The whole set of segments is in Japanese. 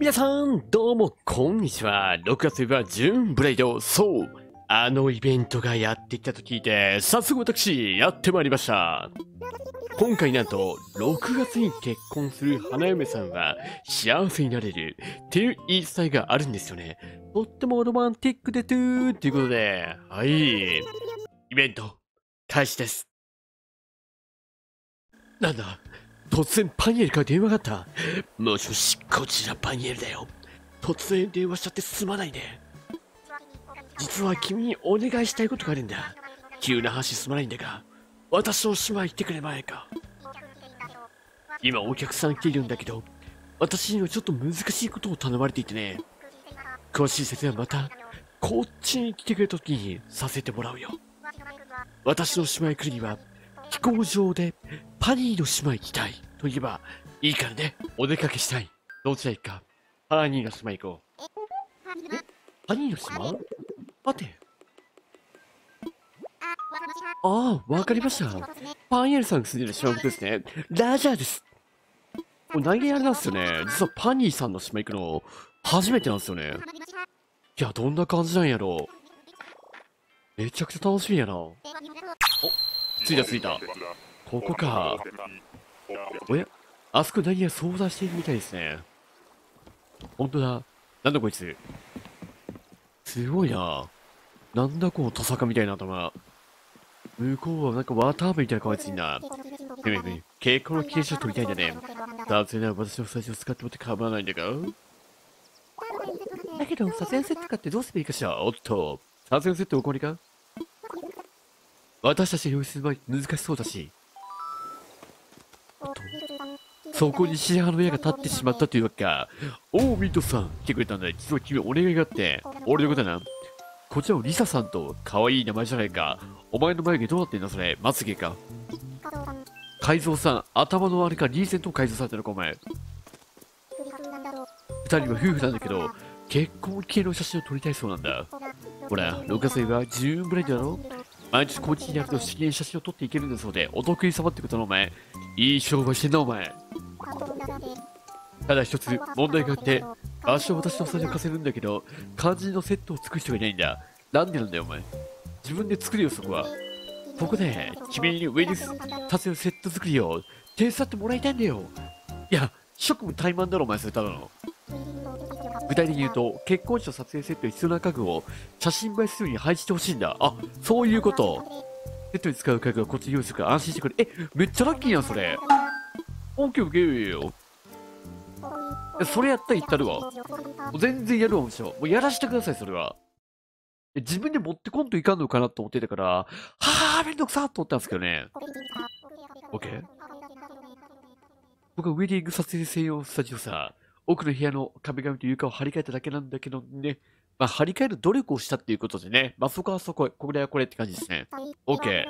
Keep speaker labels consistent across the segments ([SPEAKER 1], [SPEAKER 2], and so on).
[SPEAKER 1] 皆さん、どうも、こんにちは。6月はジューンブレイド。そう。あのイベントがやってきたと聞いて、早速私、やってまいりました。今回なんと、6月に結婚する花嫁さんは幸せになれるっていう言い伝えがあるんですよね。とってもロマンティックでトゥーっていうことで、はい。イベント、開始です。なんだ？突然パニエルから電話があった。もしもし、こちらパニエルだよ。突然電話しちゃってすまないね。実は君にお願いしたいことがあるんだ。急な話すまないんだが、私の島へ行ってくれまえか。今お客さん来てるんだけど、私にはちょっと難しいことを頼まれていてね。詳しい説明はまた、こっちに来てくれた時にさせてもらうよ。私の島へ来るには、飛行場でパニーの島へ行きたいと言えばいいからね。お出かけしたい。どちら行くか。パニーの島行こう。え？パニーの島？待て。ああ、わかりました。パンエルさんが住んでる島のことですね。ラジャーです。これ何気あれなんですよね。実はパニーさんの島行くの初めてなんですよね。いや、どんな感じなんやろう。めちゃくちゃ楽しみやな。お、着いた着いた。ここか。おやあそこ何や相談しているみたいですね。ほんとだ。なんだこいつ。すごいな。なんだこのトサカみたいな頭。向こうはなんか綿あめみたいな顔ついんな。ねめめ、蛍光の記念書取りたいんだね。撮影なら私のスタジオ使ってもって構わないんだが。だけど、撮影セット買ってどうすればいいかしら？おっと、撮影セットおこりか私たちの様子は難しそうだし。そこにシハの矢が立ってしまったというわけか。おう、ミントさん、来てくれたんだ。実は君お願いがあって。俺のことだな。こちらのリサさんと可愛い名前じゃないか。お前の眉毛どうなってんだそれ。まつげか。改造さん、頭のあれかリーゼント改造されてるかお前。二人は夫婦なんだけど、結婚系の写真を撮りたいそうなんだ。ほら、6月は10ブレイドだろ毎日高知にやると資源写真を撮っていけるんだそうで、お得意様ってことなお前。いい商売してんなお前。ただ一つ問題があって、場所を私のスタジオ貸せるんだけど、肝心のセットを作る人がいないんだ。なんでなんだよお前。自分で作るよそこは。ここで、君にウェデス立てるセット作りを手伝ってもらいたいんだよ。いや、職務怠慢だろお前それただの。具体的に言うと、結婚式の撮影セットに必要な家具を写真映えするように配置してほしいんだ。あ、そういうこと。セットに使う家具はこっちに用意するから安心してくれ。え、めっちゃラッキーやん、それ。オッケーオッケーよ。それやったら言ったるわ。全然やるわ、むしろ。もうやらしてください、それは。自分で持ってこんといかんのかなと思ってたから、はぁ、めんどくさと思ったんですけどね。オッケー僕はウェディング撮影専用スタジオさ、奥の部屋の壁紙と床を張り替えただけなんだけどね。まあ、張り替える努力をしたっていうことでね。まあ、そこはそこ、これはこれって感じですね。OK？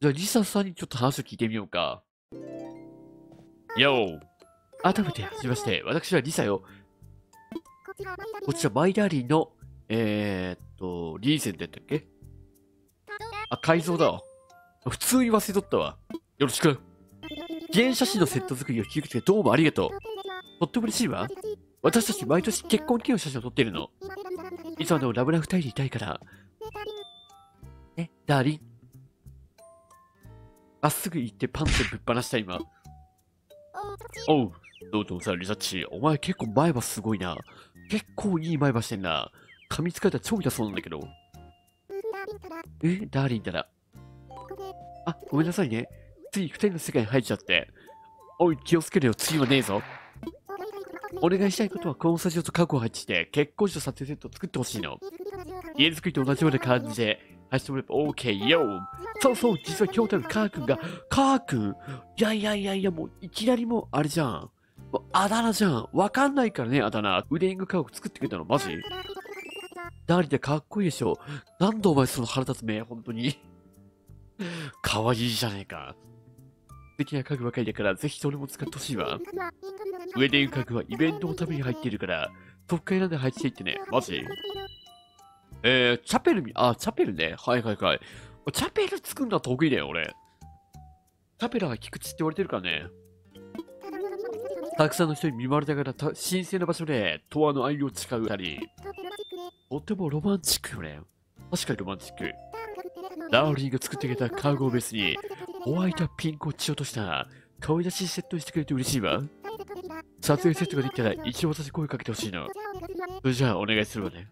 [SPEAKER 1] じゃあ、リサさんにちょっと話を聞いてみようか。よー。改めて、はじめまして。私はリサよ。こちら、マイダーリンの、えー、っと、リーゼントやったっけ？あ、改造だわ。普通に忘れとったわ。よろしく。記念写真のセット作りを引き受けてどうもありがとう。とっても嬉しいわ。私たち毎年結婚記念写真を撮ってるの。いつまでもラブラブ二人でいたいから。え、ダーリン。まっすぐ行ってパンツぶっ放した今。おう、どうぞさ、リサッチ。お前結構前歯すごいな。結構いい前歯してんな。噛みつかれたら超痛そうなんだけど。え、ダーリンだら。あ、ごめんなさいね。つい二人の世界に入っちゃって。おい、気をつけるよ。次はねえぞ。お願いしたいことはこのスタジオと過去を配置して結婚式の撮影セットを作ってほしいの。家作りと同じような感じで配してもらえば OK よ。そうそう、実は今日多分カー君が、カー君？いやいやいやいや、もういきなりもうあれじゃん。あだ名じゃん。わかんないからね、あだ名。ウディングカーを作ってくれたの、マジ？ダーリでかっこいいでしょ。なんでお前その腹立つ目、本当に。かわいいじゃねえか。素敵な家具ばかりだから、ぜひそれも使ってほしいわ。ウェディング家具はイベントのために入っているから、特会なんで入っていってね。マジ？えー、チャペルみ、あ、チャペルね。はいはいはい。チャペル作るのは得意だよ、俺。チャペルは菊池って言われてるからね。たくさんの人に見舞われながら神聖な場所で、永遠の愛を誓う二人。とてもロマンチックよね。確かにロマンチック。ダーリンが作ってくれたカーゴをベースに、ホワイトピンクを血落とした、可愛らしいセットにしてくれて嬉しいわ。撮影セットができたら、一応私声かけてほしいの。それじゃあ、お願いするわね。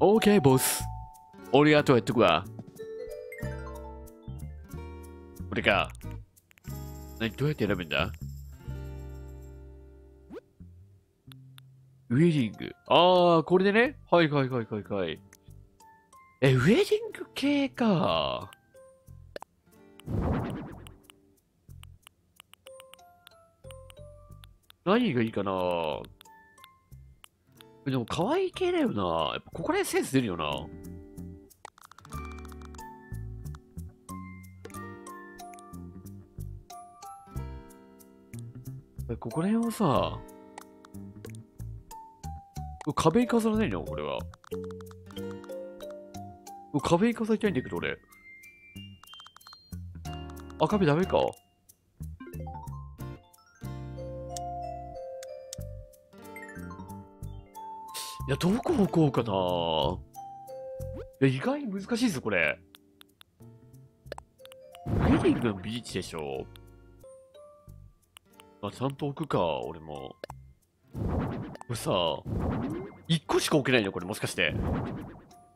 [SPEAKER 1] オーケー、ボス。俺があとはやっとくわ。これか。何、どうやって選ぶんだ？ウェディング。ああ、これでね？はいはいはいはいはい。え、ウェディング系か。何がいいかな？でも可愛い系だよな。やっぱここら辺センス出るよな。ここら辺をさ、壁に飾らないのこれは。壁に飾りたいんだけど、俺。あ、壁ダメか。いや、どこ置こうかな。いや、意外に難しいぞ、これ。ウェディングのビーチでしょ。まあ、ちゃんと置くか、俺も。これさ、1個しか置けないのこれもしかして。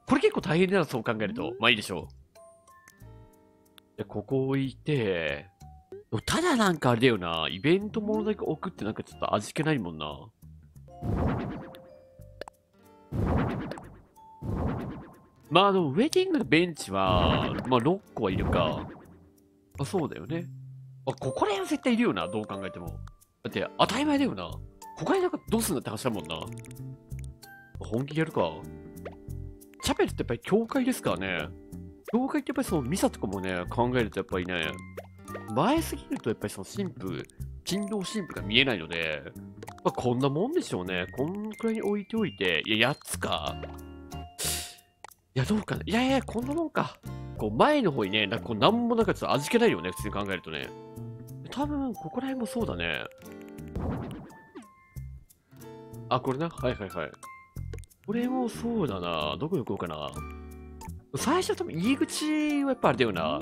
[SPEAKER 1] これ結構大変だな、そう考えると。まあいいでしょう。で、ここ置いて、ただなんかあれだよな、イベントものだけ置くってなんかちょっと味気ないもんな。まああの、ウェディングのベンチは、まあ6個はいるか。あ、そうだよね。あ、ここら辺は絶対いるよな、どう考えても。だって、当たり前だよな。他になんかどうすんだって話だもんな。本気でやるか？チャペルってやっぱり教会ですからね？教会ってやっぱりそのミサとかもね、考えるとやっぱりね、前すぎるとやっぱりその神父、勤労神父が見えないので、まあ、こんなもんでしょうね。こんくらいに置いておいて、いや、8つか？いや、どうかな？いやいや、こんなもんか。こう、前の方にね、なんかこう、なんもなんかちょっと味気ないよね、普通に考えるとね。多分、ここら辺もそうだね。あ、これな？はいはいはい。これもそうだな。どこ行こうかな。最初多分入り口はやっぱあれだよな。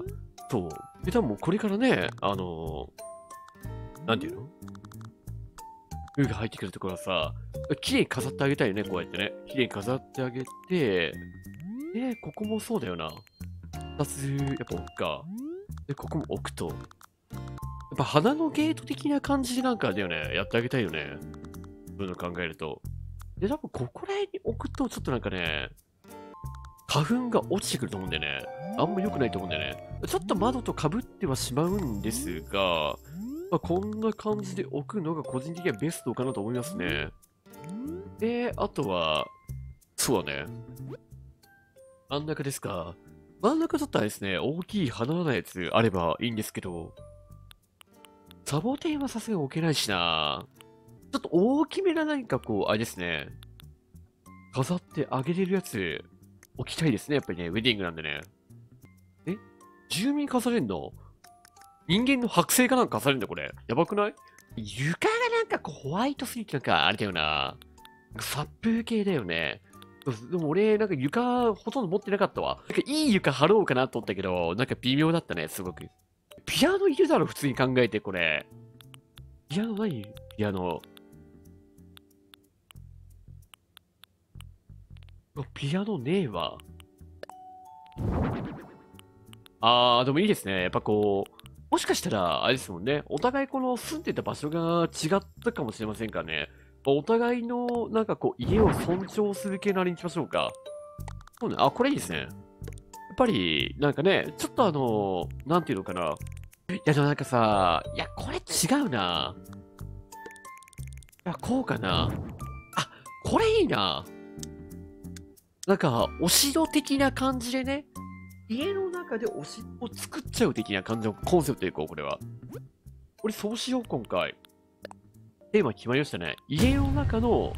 [SPEAKER 1] そう。で、多分もうこれからね、あのー、なんていうの？風が入ってくるところはさ、綺麗に飾ってあげたいよね、こうやってね。綺麗に飾ってあげて、で、ここもそうだよな。二つ、やっぱ置くか。で、ここも置くと。やっぱ花のゲート的な感じでなんかだよね、やってあげたいよね。そういうの考えると。で、多分ここら辺に置くと、ちょっとなんかね、花粉が落ちてくると思うんだよね。あんま良くないと思うんだよね。ちょっと窓と被ってはしまうんですが、まあ、こんな感じで置くのが個人的にはベストかなと思いますね。で、あとは、そうだね。真ん中ですか。真ん中ちょっとあれですね、大きい花のやつあればいいんですけど、サボテンはさすがに置けないしな。ちょっと大きめな何かこう、あれですね。飾ってあげれるやつ、置きたいですね。やっぱりね、ウェディングなんでね。え？住民飾れんの？人間の剥製かなんか飾れんだこれ。やばくない？床がなんかこうホワイトすぎてなんかあれだよな。殺風系だよね。でも俺、なんか床ほとんど持ってなかったわ。なんかいい床貼ろうかなと思ったけど、なんか微妙だったね、すごく。ピアノいるだろ、普通に考えて、これ。ピアノ何？ピアノ。ピアノねえわ。あー、でもいいですね。やっぱこう、もしかしたら、あれですもんね。お互いこの住んでた場所が違ったかもしれませんからね。お互いの、なんかこう、家を尊重する系のあれにしましょうか。そうね。あ、これいいですね。やっぱり、なんかね、ちょっとあの、なんていうのかな。いや、でもなんかさ、いや、これ違うな。いや、こうかな。あ、これいいな。なんか、お城的な感じでね、家の中でお城を作っちゃう的な感じのコンセプトでいこう、これは。これそうしよう、今回。テーマ決まりましたね。家の中の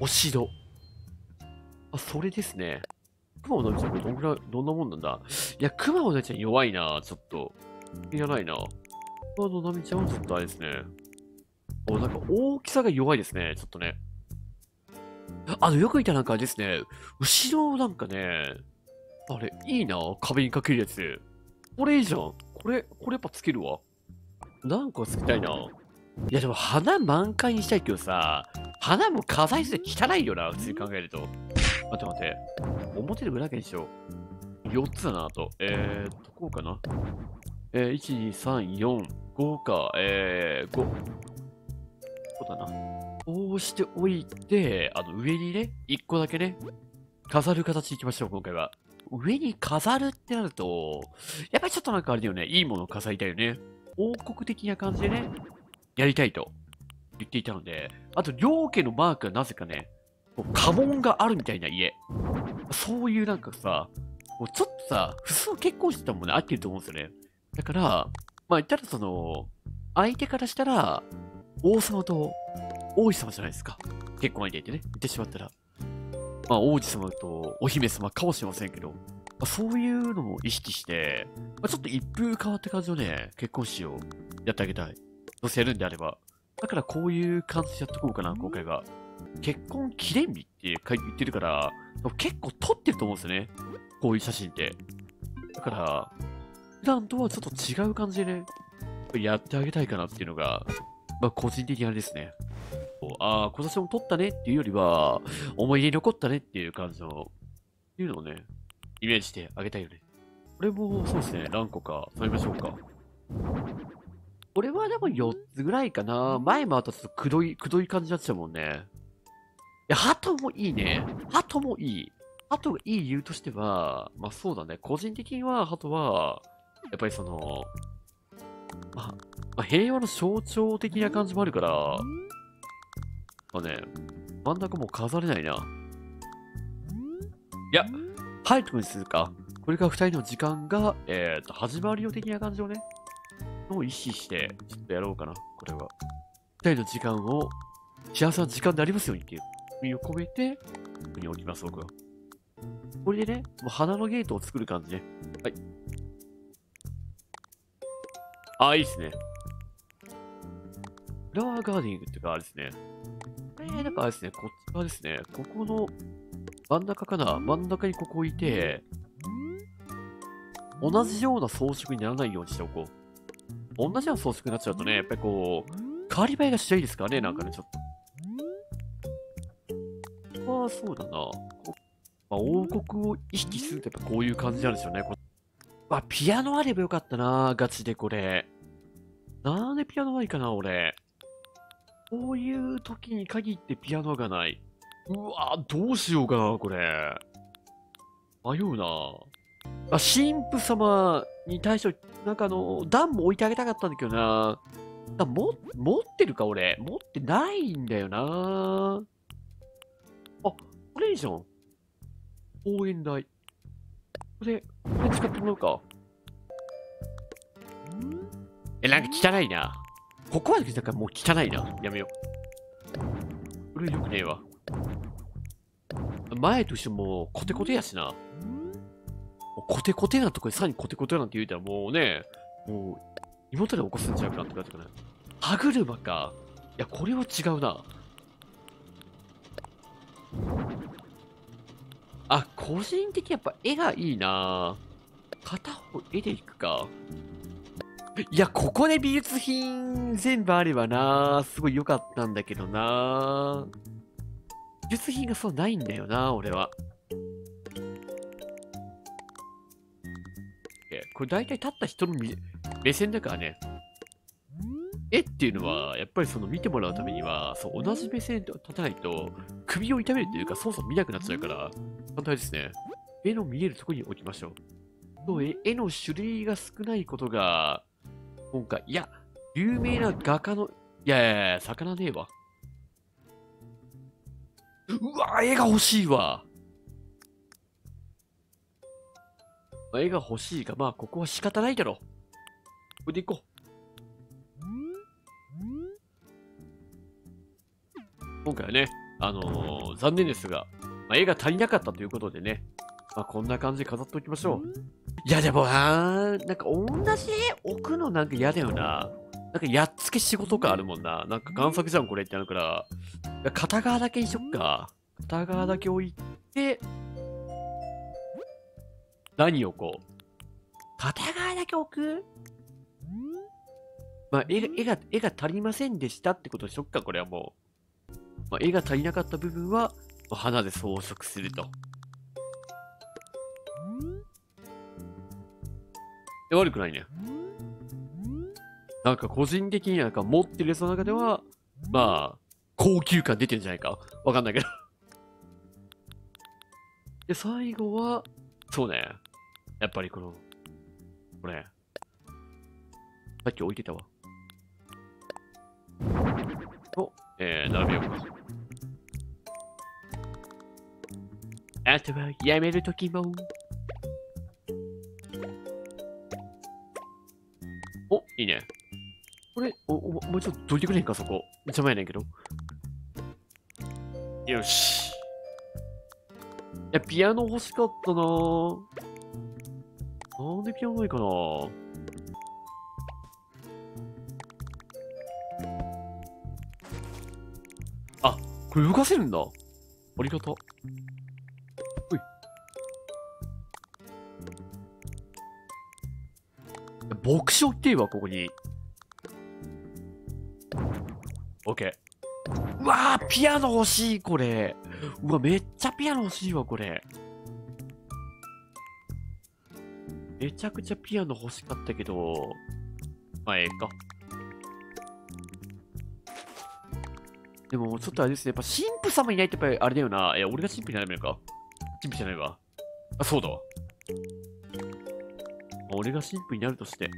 [SPEAKER 1] お城。あ、それですね。熊尾のちゃん、これどんぐらい、どんなもんなんだ？いや、熊尾のちゃん弱いな、ちょっと。いらないな。熊のなみちゃんはちょっとあれですね。おなんか大きさが弱いですね、ちょっとね。あの、よく見たなんかあれですね、後ろなんかね、あれ、いいな、壁にかけるやつ。これいいじゃん。これ、これやっぱつけるわ。なんかつけたいな。いやでも花満開にしたいけどさ、花も飾りすぎて汚いよな、普通に考えると。待って待って。表で裏だけにしよう。4つだな、あと。えーっと、こうかな。えー、1、2、3、4、5か。えー、5。そうだな。こうしておいて、あの、上にね、1個だけね、飾る形に行きましょう、今回は。上に飾るってなると、やっぱりちょっとなんかあれだよね、いいものを飾りたいよね。王国的な感じでね、やりたいと言っていたので、あと、両家のマークがなぜかね、こう家紋があるみたいな家。そういうなんかさ、もうちょっとさ、普通結婚してたもんね、合ってると思うんですよね。だから、まあ言ったらその、相手からしたら、王様と王子様じゃないですか。結婚相手ってね、言ってしまったら。まあ王子様とお姫様かもしれませんけど、まあ、そういうのも意識して、まあ、ちょっと一風変わった感じのね、結婚式をやってあげたい。どうせやるんであれば。だからこういう感じでやっとこうかな、今回は。結婚記念日って書いて言ってるから、結構撮ってると思うんですよね。こういう写真って。だから、普段とはちょっと違う感じでね、やってあげたいかなっていうのが、まあ個人的にあれですね。ああ、今年も撮ったねっていうよりは、思い出に残ったねっていう感じの、っていうのをね、イメージしてあげたいよね。これもそうですね、何個か撮りましょうか。これはでも4つぐらいかな。前もあとちょっとくどい、くどい感じになっちゃうもんね。いや、鳩もいいね。鳩もいい。鳩がいい理由としては、まあそうだね。個人的には鳩は、やっぱりその、まあ、まあ、平和の象徴的な感じもあるから、まあね、真ん中もう飾れないな。いや、ハイトにするか。これから二人の時間が、えっ、と、始まるよ的な感じをね、を意識して、ちょっとやろうかな、これは。二人の時間を、幸せな時間でありますようにっていう意味を込めて、ここに置きます、僕は。これでね、もう花のゲートを作る感じね。はい。ああ、いいっすね。フラワーガーデニングっていうか、あれですね。なんかあれですね、こっち側ですね。ここの真ん中かな真ん中にここ置いて、同じような装飾にならないようにしておこう。同じような装飾になっちゃうとね、やっぱりこう、変わり映えがしちゃいですからね、なんかね、ちょっと。まあ、そうだな。まあ、王国を意識するとやっぱこういう感じなんですよね。こあ、ピアノあればよかったな、ガチでこれ。なんでピアノないかな、俺。こういう時に限ってピアノがない。うわどうしようかな、これ。迷うな。あ、神父様に対して、なんかあの、段も置いてあげたかったんだけどな。だも持ってるか、俺。持ってないんだよな。あ、これいいじゃん。応援台。これ、これ使ってもらうか。んえ、なんか汚いな。ここまで来たからもう汚いな。やめよう。これよくねえわ。前としてもコテコテやしな。コテコテなとこにさらにコテコテなんて言うたらもうね、もう妹で起こすんちゃうかなって感じかな。歯車か。いや、これは違うな。あ、個人的にやっぱ絵がいいな片方絵でいくか。いや、ここで美術品全部あればなすごい良かったんだけどな美術品がそうないんだよな俺は。えこれ大体立った人の目線だからね。絵っていうのは、やっぱりその見てもらうためには、そう、同じ目線で立たないと、首を痛めるっていうか、そもそも見なくなっちゃうから、反対ですね。絵の見えるところに置きましょう。そう絵の種類が少ないことが、今回、いや、有名な画家の、いやいやいや、魚ねえわ。うわ、絵が欲しいわ。絵が欲しいが、まあ、ここは仕方ないだろう。これで行こう。今回はね、あのー残念ですが、まあ、絵が足りなかったということでね、まあ、こんな感じで飾っておきましょう。いや、でもなー、なんか同じ絵置くのなんか嫌だよな。なんかやっつけ仕事感あるもんな。なんか贋作じゃん、これってなるから。片側だけにしよっか。片側だけ置いて、何をこう。片側だけ置く？まあ、絵が、絵が、絵が足りませんでしたってことにしよっか、これはもう。まあ、絵が足りなかった部分は、まあ花で装飾すると。え悪くないね。なんか個人的になんか持ってるやつの中では、まあ、高級感出てるんじゃないか。わかんないけど。で、最後は、そうね。やっぱりこの、これ。さっき置いてたわ。お、えー、並べようか。あとはやめるときも。お、いいね。これ、お、おもうちょっとどいてくれへんか、そこ。邪魔やねんけど。よし。いや、ピアノ欲しかったなぁ。なんでピアノないかなぁ。あ、これ動かせるんだ。ありがた。ほ牧師置いていいわ、ここに。オッケー。うわー、ピアノ欲しい、これ。うわ、めっちゃピアノ欲しいわ、これ。めちゃくちゃピアノ欲しかったけど、まあ、ええか。でも、ちょっとあれですね。やっぱ、神父様いないとやっぱりあれだよな。いや、俺が神父になればいいのか。神父じゃないわ。あ、そうだわ。まあ俺が神父になるとして。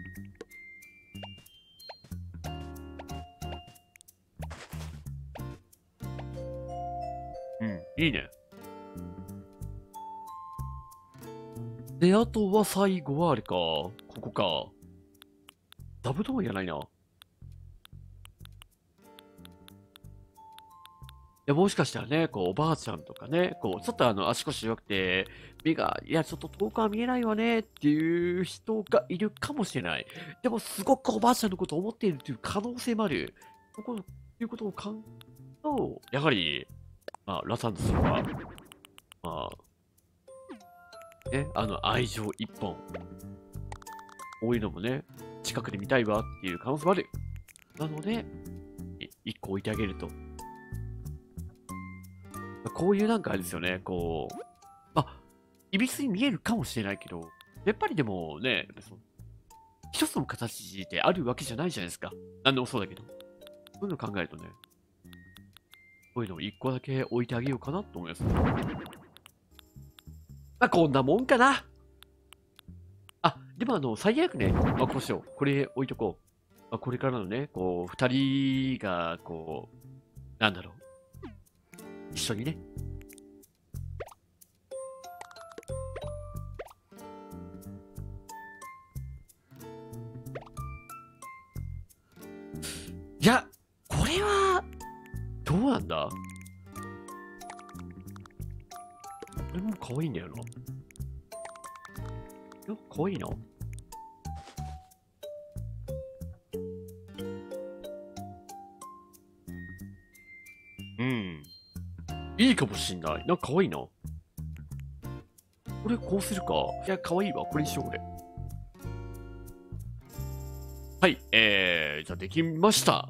[SPEAKER 1] うん、いいね。で、あとは最後はあれか。ここか。座布団はいらないな。や、もしかしたらね、こう、おばあちゃんとかね、こう、ちょっとあの、足腰弱くて、目が、いや、ちょっと遠くは見えないわね、っていう人がいるかもしれない。でも、すごくおばあちゃんのことを思っているという可能性もある。ここ、いうことを考えると、やはり、まあ、ラサンドさんは、まあ、ね、あの、愛情一本。こういうのもね、近くで見たいわっていう可能性もある。なので、一個置いてあげると。こういうなんかあれですよね、こう、あ、いびつに見えるかもしれないけど、やっぱりでもね、その一つの形であるわけじゃないじゃないですか。なんでもそうだけど。そういうの考えるとね、こういうのを一個だけ置いてあげようかなと思います。まあ、こんなもんかな。あ、でもあの、最悪ね、まあ、こうしよう。これ置いとこう。まあ、これからのね、こう、二人が、こう、なんだろう。一緒にね。いや、これは、どうなんだ？これも可愛いんだよな。いや、可愛いな。いいかもしんない。なんか可愛いな。これこうするか。いや、可愛いわ。これにしよう、これ。はい、えー、じゃあできました。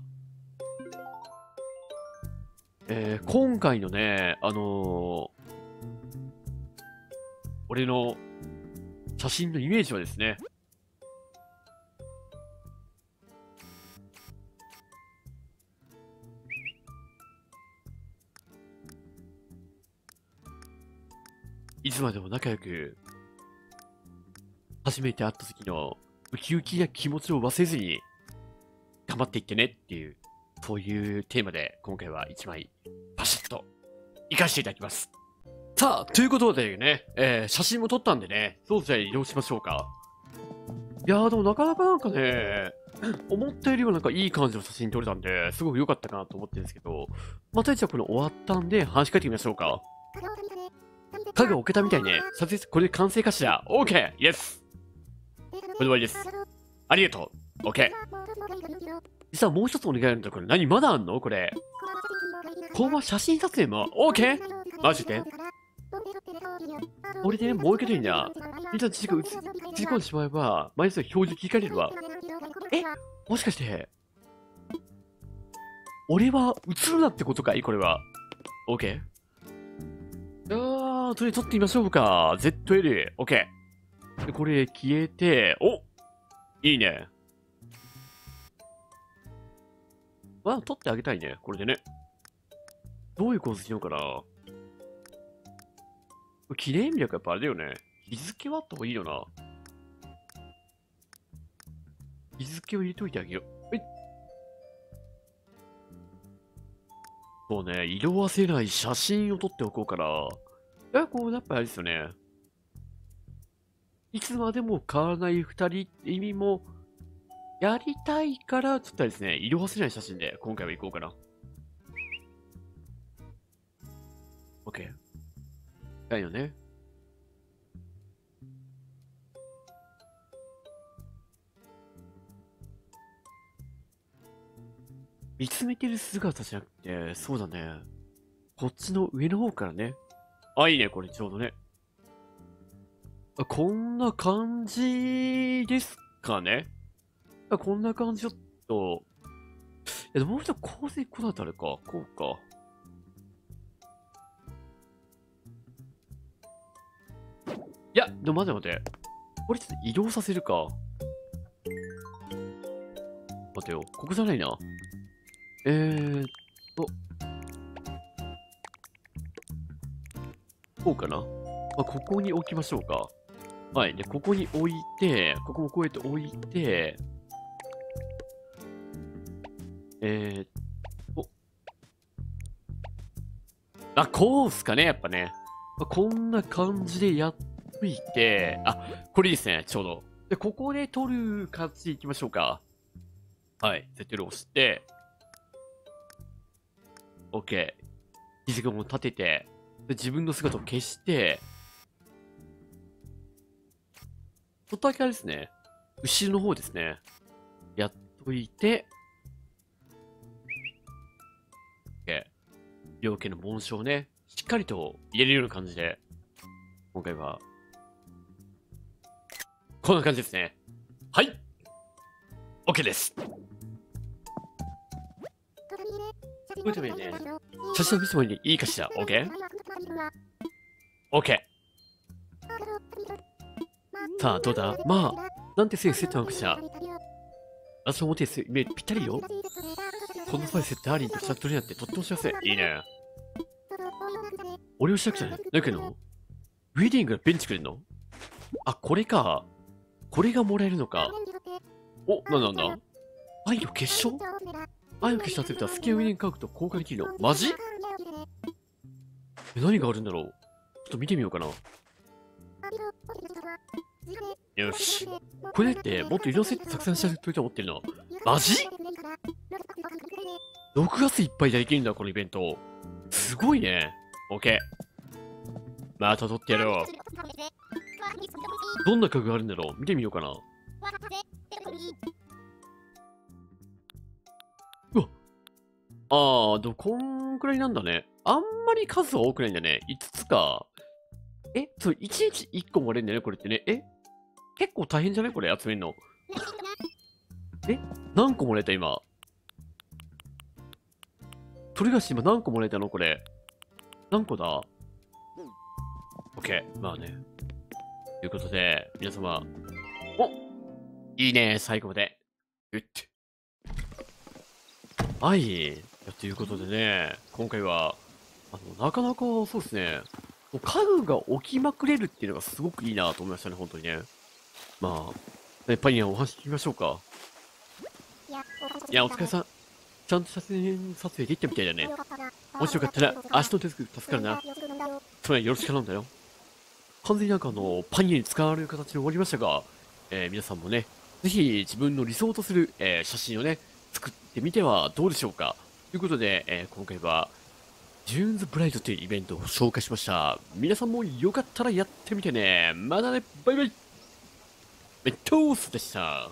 [SPEAKER 1] えー、今回のね、あのー、俺の写真のイメージはですね、いつまでも仲良く、初めて会った時のウキウキな気持ちを忘れずに、頑張っていってねっていう、そういうテーマで今回は一枚パシッと活かしていただきます。さあ、ということでね、えー、写真も撮ったんでね、そうじゃ移動しましょうか。いやーでもなかなかなんかね、思ったよりはなんかいい感じの写真撮れたんで、すごく良かったかなと思ってるんですけど、またじゃあこれ終わったんで話し替えてみましょうか。家具置けたみたいね。撮影、これで完成かしら ?OK! イエスこれで終わりです。ありがとう !OK! 実はもう一つお願いあるんだこれ何まだあんの？これ。この写真撮影も？OK? マジで？これでね、もう一回いいんだ。いざ自己自己込んでしまえば、毎日表示聞かれるわ。え？もしかして、俺は映るなってことかい？これは。OK? とりあえず撮ってみましょうか。ZL。OK。で、これ消えて、おいいね。まあ、撮ってあげたいね。これでね。どういう構図しようかな。記念日だからやっぱあれだよね。日付はあった方がいいよな。日付を入れといてあげよう。はい。そうね、色あせない写真を撮っておこうかな。え、こうやっぱりあれですよね。いつまでも変わらない二人って意味も、やりたいから、ちょっとですね、色あせない写真で今回は行こうかな。OK。だよね。見つめてる姿じゃなくて、そうだね。こっちの上の方からね。あ、いいね、これちょうどね。こんな感じですかねこんな感じちょっと。いや、でもう一度構成こうなったらか。こうか。いや、でも待て待て。これちょっと移動させるか。待てよ。ここじゃないな。えーっと。こうかな？まあ、ここに置きましょうか。はい。で、ここに置いて、ここもこうやって置いて、えーっと。あ、こうっすかね、やっぱね。まあ、こんな感じでやっといて、あ、これいいですね、ちょうど。で、ここで取る感じでいきましょうか。はい。ゼテルを押して、OK。日付も立てて、自分の姿を消して、ちょっとだけあれですね。後ろの方ですね。やっといて、OK。両家の紋章をね、しっかりと入れるような感じで、今回は、こんな感じですね。はい。OK です。これでもいいね。写真を見せてもいいかしら ?OK?OK。OK さあ、どうだ？まあ、なんてセーフセットなのかしら私の表すイメージぴったりよ。この際セットアーリーとした取りなんてとっても幸せ。いいね。俺をしなくちゃね。だけど、ウェディングがベンチくれんの？あ、これか。これがもらえるのか。お、なんだなん？だ愛の結晶？愛の結晶集めたらスキンウェディング価格と交換できるの？マジ？え、何があるんだろう？ちょっと見てみようかな。よし。これってもっと色セットたくさんしたいと思ってるの。マジ ?6 月いっぱいでできるんだ、このイベント。すごいね。オッケー。また撮ってやろう。どんな家具があるんだろう？見てみようかな。あー、でもこんくらいなんだね。あんまり数は多くないんだね。5つか。え、そう、1日1個もらえるんだよね、これってね。え結構大変じゃない？これ集めるの。え何個もらえた今？鳥菓子今何個もらえたの？これ。何個だ？オッケー。まあね。ということで、皆様。おいいね、最後まで。うっはい。ということでね、今回は、あの、なかなかそうですね、もう家具が置きまくれるっていうのがすごくいいなと思いましたね、本当にね。まあ、ね、パニアお話聞きましょうか。いや、お疲れさん。ちゃんと写真撮影できたみたいだね。もしよかったら、足の手助かるな。それよろしく頼んだよ。完全になんかあの、パニアに使われる形で終わりましたが、えー皆さんもね、ぜひ自分の理想とする、えー写真をね、作ってみてはどうでしょうか。ということで、えー今回は、ジューンズブライドというイベントを紹介しました。皆さんもよかったらやってみてね。まだね、バイバイメットースでした。